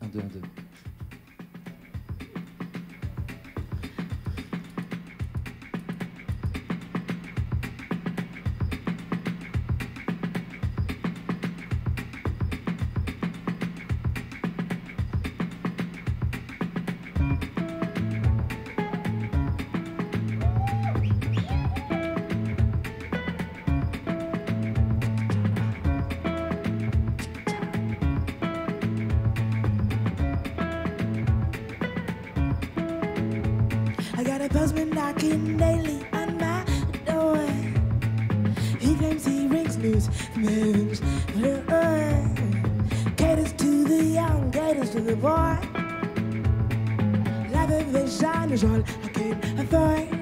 Un, deux, un, deux. A postman knocking daily on my door. He claims he brings news from heaven's. Caters to the young, caters to the boy. Life of the shine is all I can afford.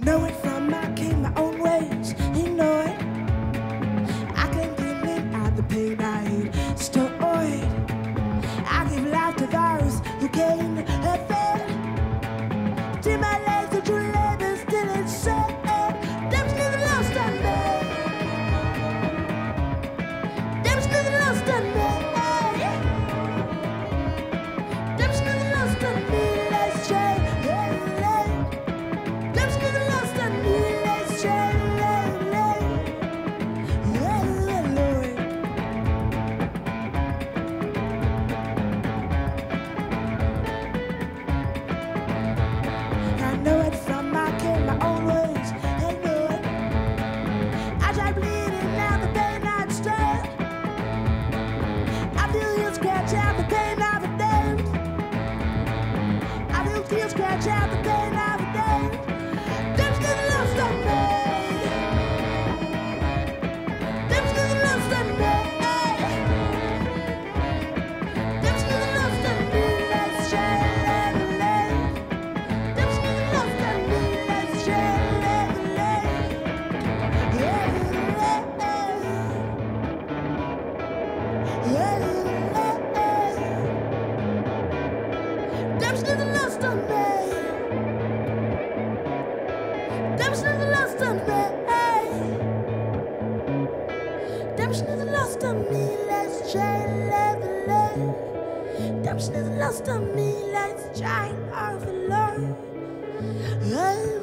Know it from my king, my own Redemption is the last on me. Redemption is the last on me. Let's try love alone. Redemption is the last on me. Let's try overload. Overload.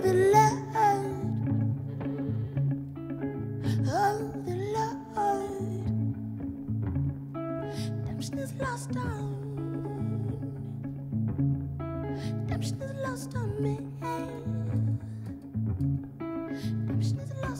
lost on. Redemption is lost on me.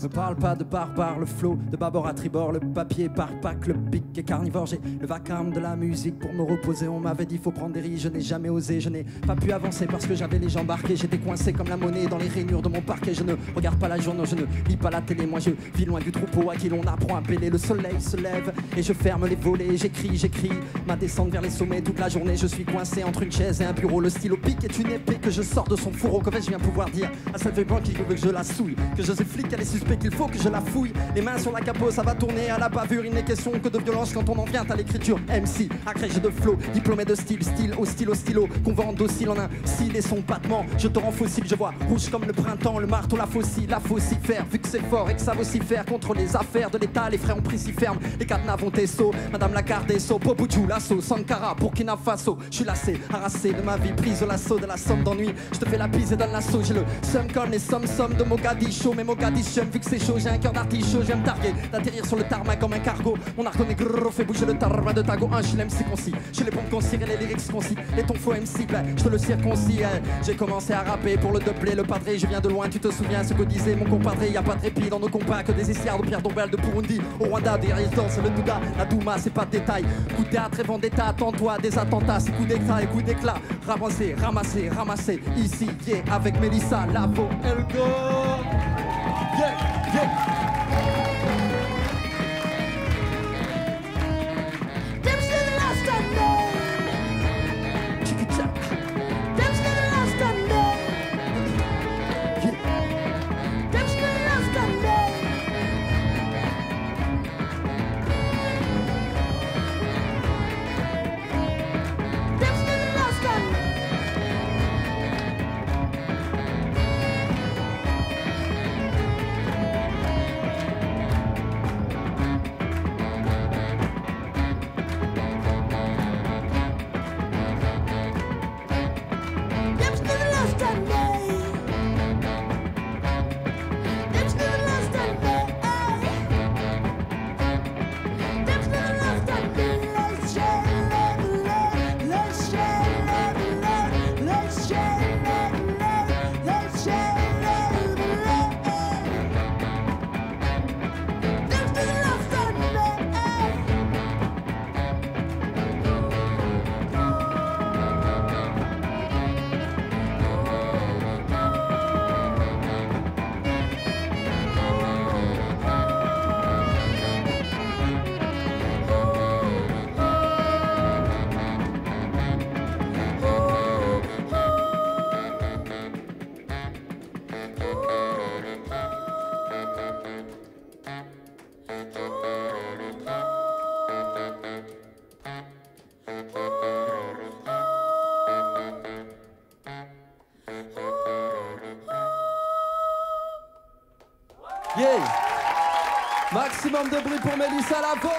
Me parle pas de barbare, le flot de bâbord à tribord, le papier par pack, le pic est carnivore. J'ai le vacarme de la musique pour me reposer. On m'avait dit faut prendre des risques, je n'ai jamais osé, je n'ai pas pu avancer parce que j'avais les jambes embarquées. J'étais coincé comme la monnaie dans les rainures de mon parquet. Je ne regarde pas la journée, je ne lis pas la télé. Moi je vis loin du troupeau à qui l'on apprend à bêler. Le soleil se lève et je ferme les volets. J'écris, j'écris ma descente vers les sommets. Toute la journée je suis coincé entre une chaise et un bureau. Le stylo pique est une épée que je sors de son fourreau. Que vais-je bien pouvoir dire à cette feuille qui veut que je la souille? Que je sais flic, elle est suspect qu'il faut que je la fouille. Les mains sur la capot, ça va tourner à la bavure. Il n'est question que de violence quand on en vient à l'écriture. MC, agrégé de flow, diplômé de style, style au stylo, stylo. Qu'on vend docile en un style et son battement. Je te rends fossile, je vois rouge comme le printemps, le marteau, la faucille, la faucifère. Vu que c'est fort et que ça faire contre les affaires de l'État, les frères ont pris si ferme. Les cadenas vont Tesso, Madame la garde des Sceaux, Popoudjou, l'assaut, Sankara, Burkina Faso. Je suis lassé, harassé de ma vie, prise au lasso de la somme d'ennui. Je te fais la bise et donne l'assaut, j'ai le seum comme les sommes sommes de Mogadiscio. Mais Mogadiscio, vu c'est chaud, j'ai un cœur d'artichaut, j'aime targuer, d'atterrir sur le tarmac comme un cargo. Mon argon est gros, fait bouger le tarma de tago. Un, suis l'MC concis, je les bombes concis les lyrics concis. Et ton faux MC, ben, je te le circoncis. hein. J'ai commencé à rapper pour le doubler, le padré, je viens de loin, tu te souviens ce que disait mon compadré. Y a pas de répit dans nos compas que des histoires de Pierre Dombal de Burundi. Au Rwanda, des résistances, le Douda, la Douma, c'est pas de détail. Coup de théâtre et vendetta, attends-toi, des attentats, c'est coup d'éclat et coup d'éclat. Ramasser, ramasser, ramasser, ici, yeah, avec Mélissa, Lavo, Elgo. Yeah, yeah. Maximum de bruit pour Mélissa Lavo